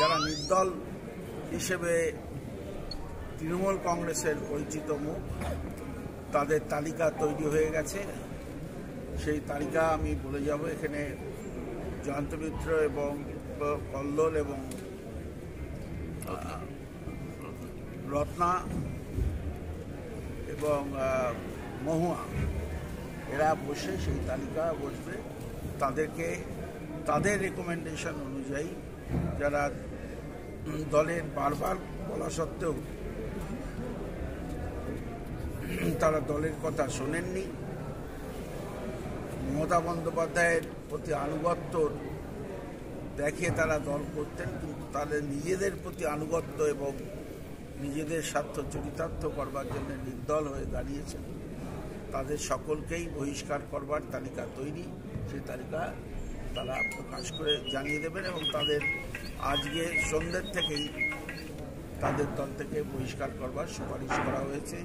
যারা নির্দল হিসেবে তৃণমূল কংগ্রেসের পরিচিত মুখ, তাদের তালিকা তৈরি হয়ে গেছে। সেই তালিকা আমি বলে যাব, এখানে জয়ন্ত মিত্র এবং কল্লোল এবং রত্না এবং মহুয়া, এরা বসে সেই তালিকা বসবে। তাদেরকে, তাদের রেকমেন্ডেশন অনুযায়ী যারা দলের বারবার বলা সত্ত্বেও তারা দলের কথা শোনেননি। মমতা বন্দ্যোপাধ্যায়ের প্রতি আনুগত্য দেখে তারা দল করতেন, কিন্তু তাদের নিজেদের প্রতি আনুগত্য এবং নিজেদের স্বার্থ চরিতার্থ করবার জন্য নির্দল হয়ে দাঁড়িয়েছেন। তাদের সকলকেই বহিষ্কার করবার তালিকা তৈরি, সেই তালিকা তারা প্রকাশ করে জানিয়ে দেবেন এবং তাদের আজকে সন্ধ্যের থেকেই তাদের দল থেকে বহিষ্কার করবার সুপারিশ করা হয়েছে।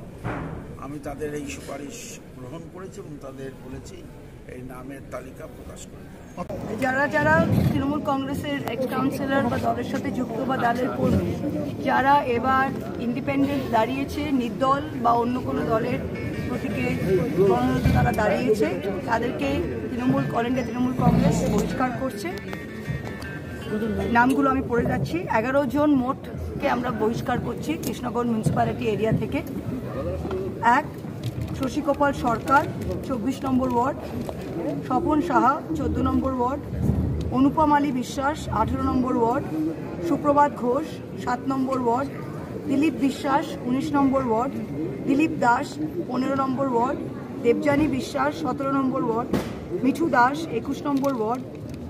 আমি তাদের এই সুপারিশ গ্রহণ করেছি এবং তাদের বলেছি এই নামের তালিকা প্রকাশ করে। যারা যারা তৃণমূল কংগ্রেসের এক্স কাউন্সিলর বা দলের সাথে যুক্ত বা দলের কর্মী, যারা এবার ইন্ডিপেন্ডেন্ট দাঁড়িয়েছে, নির্দল বা অন্য কোনো দলের প্রতীকে মনোনীত তারা দাঁড়িয়েছে, তাদেরকে তৃণমূল অল ইন্ডিয়া তৃণমূল কংগ্রেস বহিষ্কার করছে। নামগুলো আমি পড়ে যাচ্ছি। এগারো জন মোটকে আমরা বহিষ্কার করছি কৃষ্ণগঞ্জ মিউনিসিপ্যালিটি এরিয়া থেকে। এক শশীগোপাল সরকার চব্বিশ নম্বর ওয়ার্ড স্বপন সাহা চোদ্দ নম্বর ওয়ার্ড অনুপম আলী বিশ্বাস আঠেরো নম্বর ওয়ার্ড সুপ্রভাত ঘোষ সাত নম্বর ওয়ার্ড দিলীপ বিশ্বাস উনিশ নম্বর ওয়ার্ড দিলীপ দাস পনেরো নম্বর ওয়ার্ড দেবযানী বিশ্বাস সতেরো নম্বর ওয়ার্ড মিঠু দাস একুশ নম্বর ওয়ার্ড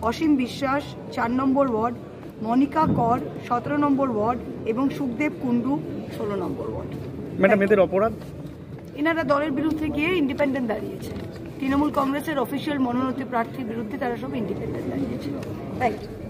অসীম বিশ্বাস চার নম্বর ওয়ার্ড মনিকা কর সতেরো নম্বর ওয়ার্ড এবং সুখদেব কুণ্ডু ষোলো নম্বর ওয়ার্ড ম্যাডাম এদের অপরাধ এনারা দলের বিরুদ্ধে গিয়ে ইন্ডিপেন্ডেন্ট দাঁড়িয়েছে। তৃণমূল কংগ্রেসের অফিসিয়াল মনোনীত প্রার্থীর বিরুদ্ধে তারা সব ইন্ডিপেন্ডেন্ট দাঁড়িয়েছে। Thank you